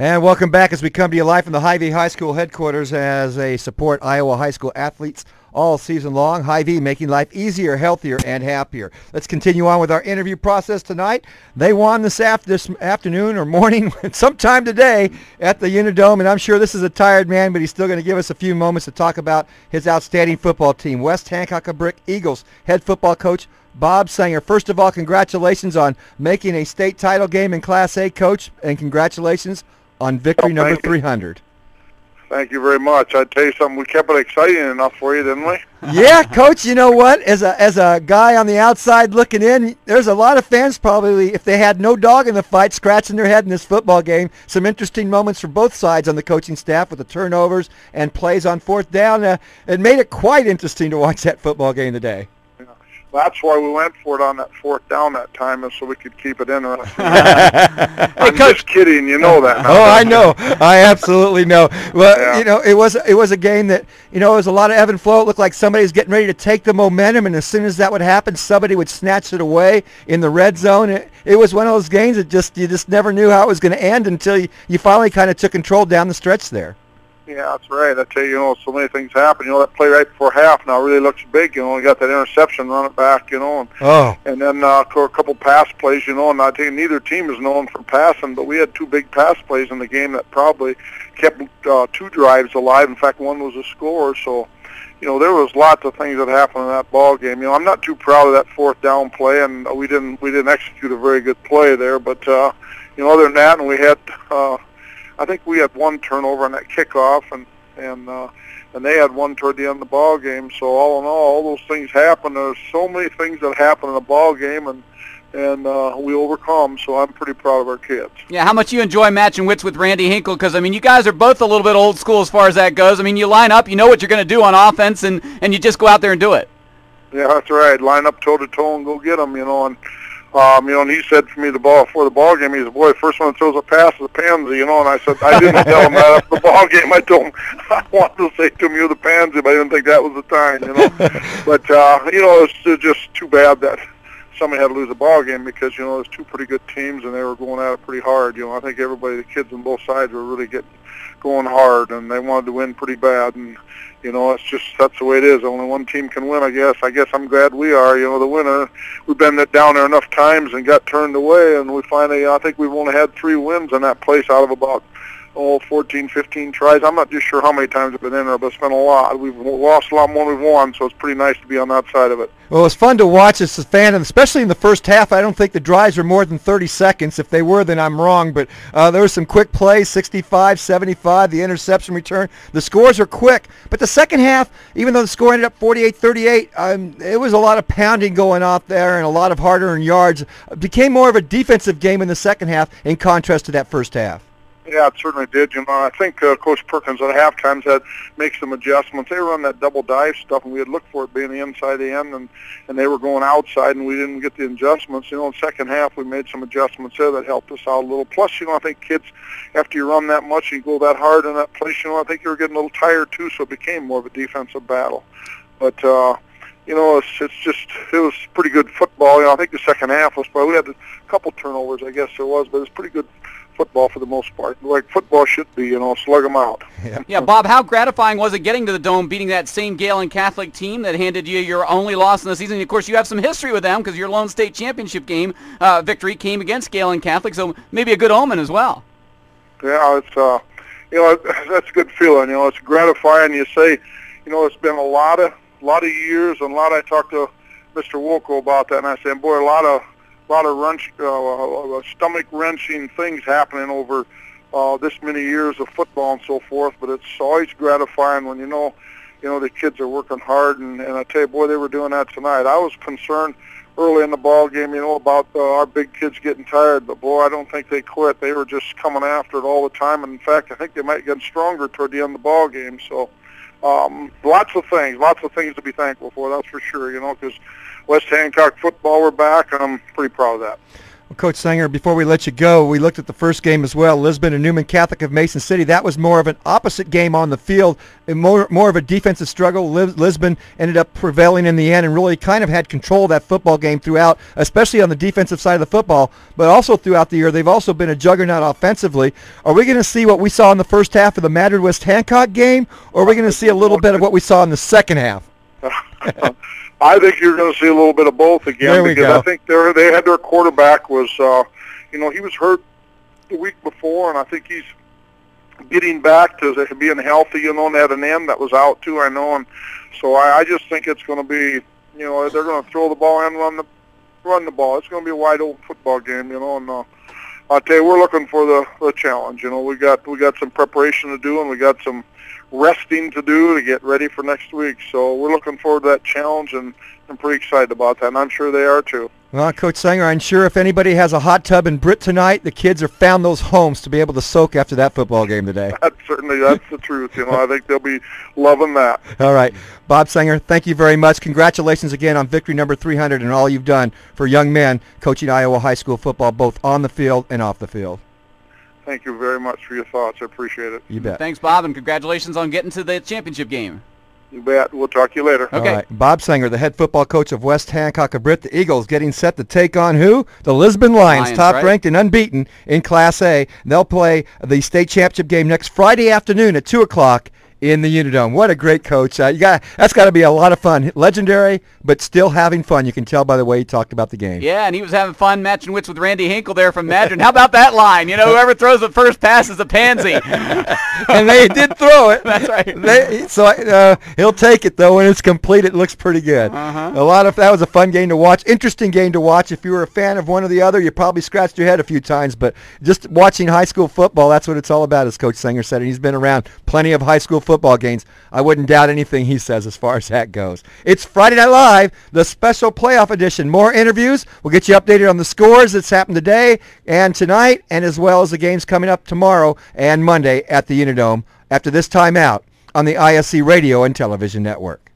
And welcome back as we come to you live from the Hy-Vee High School headquarters as they support Iowa high school athletes all season long. Hy-Vee making life easier, healthier, and happier. Let's continue on with our interview process tonight. They won this, after, this afternoon or morning, sometime today at the Unidome, and I'm sure this is a tired man, but he's still going to give us a few moments to talk about his outstanding football team. West Hancock Britt Eagles head football coach Bob Sanger. First of all, congratulations on making a state title game in Class A, coach, and congratulations on victory oh, number 300. Thank you very much. I tell you something, we kept it exciting enough for you, didn't we? yeah, coach. You know what? As a as a guy on the outside looking in, there's a lot of fans probably, if they had no dog in the fight, scratching their head in this football game. Some interesting moments for both sides on the coaching staff with the turnovers and plays on fourth down. Uh, it made it quite interesting to watch that football game today. That's why we went for it on that fourth down that time, is so we could keep it interesting. I'm just kidding, you know that. Now, oh, I know, I absolutely know. Well, yeah. you know, it was it was a game that you know it was a lot of ebb and flow. It looked like somebody was getting ready to take the momentum, and as soon as that would happen, somebody would snatch it away in the red zone. It, it was one of those games that just you just never knew how it was going to end until you, you finally kind of took control down the stretch there. Yeah, that's right. I tell you, you know, so many things happen. You know, that play right before half now really looks big. You know, we got that interception, run it back. You know, and oh. and then uh, a couple pass plays. You know, and I think neither team is known for passing, but we had two big pass plays in the game that probably kept uh, two drives alive. In fact, one was a score. So, you know, there was lots of things that happened in that ball game. You know, I'm not too proud of that fourth down play, and we didn't we didn't execute a very good play there. But uh, you know, other than that, and we had. Uh, I think we had one turnover on that kickoff, and and uh, and they had one toward the end of the ball game. So all in all, all those things happen. There's so many things that happen in a ball game, and and uh, we overcome. So I'm pretty proud of our kids. Yeah, how much you enjoy matching wits with Randy Hinkle? Because I mean, you guys are both a little bit old school as far as that goes. I mean, you line up, you know what you're going to do on offense, and and you just go out there and do it. Yeah, that's right. Line up toe to toe and go get them. You know, and um, you know, and he said for me the ball before the ball game, he said, "Boy, first one that throws a pass is a pansy," you know. And I said, I didn't tell him that after the ball game. I told him I wanted to say to him, "You're the pansy," but I didn't think that was the time, you know. but uh, you know, it's just too bad that somebody had to lose a ball game because you know there's two pretty good teams and they were going at it pretty hard. You know, I think everybody, the kids on both sides, were really getting going hard and they wanted to win pretty bad. And you know, it's just that's the way it is. Only one team can win, I guess. I guess I'm glad we are. You know, the winner. We've been down there enough times and got turned away, and we finally. I think we've only had three wins in that place out of about oh, 14, 15 tries. I'm not just sure how many times I've been in there, but it's been a lot. We've lost a lot more than we've won, so it's pretty nice to be on that side of it. Well, it's fun to watch as a fan, and especially in the first half. I don't think the drives were more than 30 seconds. If they were, then I'm wrong. But uh, there were some quick plays, 65, 75, the interception return. The scores are quick. But the second half, even though the score ended up 48-38, um, it was a lot of pounding going off there and a lot of hard-earned yards. It became more of a defensive game in the second half in contrast to that first half. Yeah, it certainly did. You know, I think uh, Coach Perkins at halftime had make some adjustments. They were on that double dive stuff, and we had looked for it being the inside end, and and they were going outside, and we didn't get the adjustments. You know, in the second half, we made some adjustments there that helped us out a little. Plus, you know, I think kids, after you run that much, you go that hard in that place. You know, I think you were getting a little tired too, so it became more of a defensive battle. But uh, you know, it's it's just it was pretty good football. You know, I think the second half was probably we had a couple turnovers, I guess there was, but it was pretty good football for the most part, like football should be, you know, slug them out. Yeah. yeah, Bob, how gratifying was it getting to the Dome, beating that same Gehlen Catholic team that handed you your only loss in the season? Of course, you have some history with them because your lone state championship game uh, victory came against Gehlen Catholic, so maybe a good omen as well. Yeah, it's uh, you know, that's a good feeling. You know, it's gratifying. You say, you know, it's been a lot of a lot of years, and a lot. I talked to Mr. Wolko about that, and I said, boy, a lot of a lot of wrench, uh, uh, uh, stomach wrenching things happening over uh, this many years of football and so forth. But it's always gratifying when you know, you know, the kids are working hard. And, and I tell you, boy, they were doing that tonight. I was concerned early in the ball game, you know, about uh, our big kids getting tired. But boy, I don't think they quit. They were just coming after it all the time. And in fact, I think they might get stronger toward the end of the ball game. So. Um, lots of things, lots of things to be thankful for. That's for sure. You know, because West Hancock football, we're back, and I'm pretty proud of that. Well, Coach Sanger, before we let you go, we looked at the first game as well. Lisbon and Newman Catholic of Mason City. That was more of an opposite game on the field, more more of a defensive struggle. Lisbon ended up prevailing in the end and really kind of had control of that football game throughout, especially on the defensive side of the football, but also throughout the year. They've also been a juggernaut offensively. Are we going to see what we saw in the first half of the Madrid West Hancock game, or are we going to see a little bit of what we saw in the second half? I think you're going to see a little bit of both again There because. I think they they had their quarterback was, uh, you know, he was hurt the week before, and I think he's getting back to being healthy. You know, and they had an end that was out too. I know, and so I, I just think it's going to be, you know, they're going to throw the ball and run the run the ball. It's going to be a wide open football game. You know, and uh, I'll tell you, we're looking for the the challenge. You know, we got we got some preparation to do, and we got some resting to do to get ready for next week. So we're looking forward to that challenge, and I'm pretty excited about that, and I'm sure they are too. Well, Coach Sanger, I'm sure if anybody has a hot tub in Britt tonight, the kids have found those homes to be able to soak after that football game today. That's certainly that's the truth. You know, I think they'll be loving that. All right. Bob Sanger, thank you very much. Congratulations again on victory number 300 and all you've done for young men coaching Iowa high school football both on the field and off the field. Thank you very much for your thoughts. I appreciate it. You bet. Thanks, Bob, and congratulations on getting to the championship game. You bet. We'll talk to you later. Okay. All right. Bob Sanger, the head football coach of West Hancock of Britt, the Eagles, getting set to take on who? The Lisbon Lions, Lions, top right. ranked and unbeaten in Class A. They'll play the state championship game next Friday afternoon at 2 o'clock in the Unidome. What a great coach. Uh, you got That's got to be a lot of fun. Legendary, but still having fun. You can tell by the way he talked about the game. Yeah, and he was having fun matching wits with Randy Hinkle there from Madrid. How about that line? You know, whoever throws the first pass is a pansy. and they did throw it. That's right. They, so uh, he'll take it though when it's complete. It looks pretty good. Uh-huh. A lot of that was a fun game to watch. Interesting game to watch. If you were a fan of one or the other, you probably scratched your head a few times. But just watching high school football, that's what it's all about, as Coach Sanger said. And he's been around plenty of high school football games. I wouldn't doubt anything he says as far as that goes. It's Friday Night Live, the special playoff edition. More interviews. We'll get you updated on the scores that's happened today and tonight, and as well as the games coming up tomorrow and Monday at the Unidome after this timeout on the ISC Radio and Television Network.